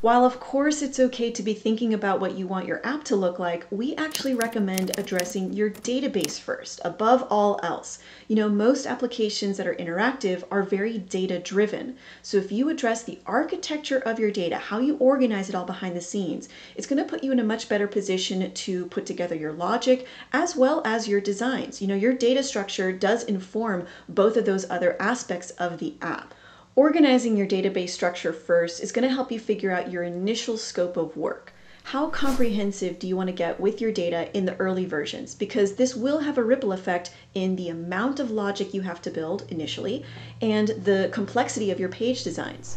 While of course it's okay to be thinking about what you want your app to look like, we actually recommend addressing your database first, above all else. You know, most applications that are interactive are very data driven. So if you address the architecture of your data, how you organize it all behind the scenes, it's going to put you in a much better position to put together your logic as well as your designs. You know, your data structure does inform both of those other aspects of the app. Organizing your database structure first is going to help you figure out your initial scope of work. How comprehensive do you want to get with your data in the early versions? Because this will have a ripple effect in the amount of logic you have to build initially and the complexity of your page designs.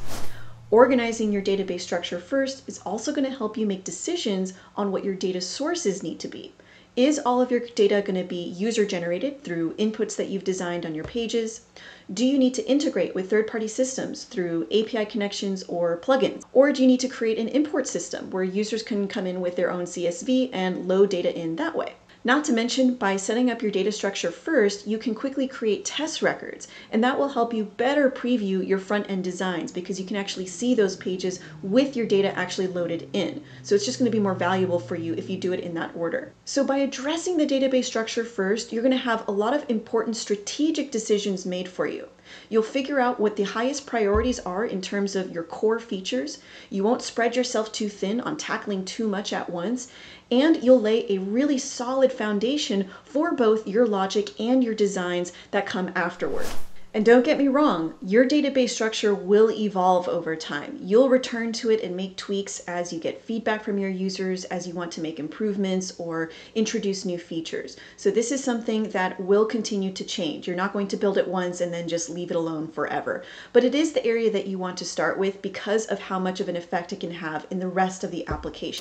Organizing your database structure first is also going to help you make decisions on what your data sources need to be. Is all of your data going to be user generated through inputs that you've designed on your pages? Do you need to integrate with third party systems through API connections or plugins? Or do you need to create an import system where users can come in with their own CSV and load data in that way? Not to mention, by setting up your data structure first, you can quickly create test records, and that will help you better preview your front end designs because you can actually see those pages with your data actually loaded in. So it's just going to be more valuable for you if you do it in that order. So by addressing the database structure first, you're going to have a lot of important strategic decisions made for you. You'll figure out what the highest priorities are in terms of your core features. You won't spread yourself too thin on tackling too much at once. And you'll lay a really solid foundation for both your logic and your designs that come afterward. And don't get me wrong, your database structure will evolve over time. You'll return to it and make tweaks as you get feedback from your users, as you want to make improvements or introduce new features. So this is something that will continue to change. You're not going to build it once and then just leave it alone forever. But it is the area that you want to start with because of how much of an effect it can have in the rest of the application.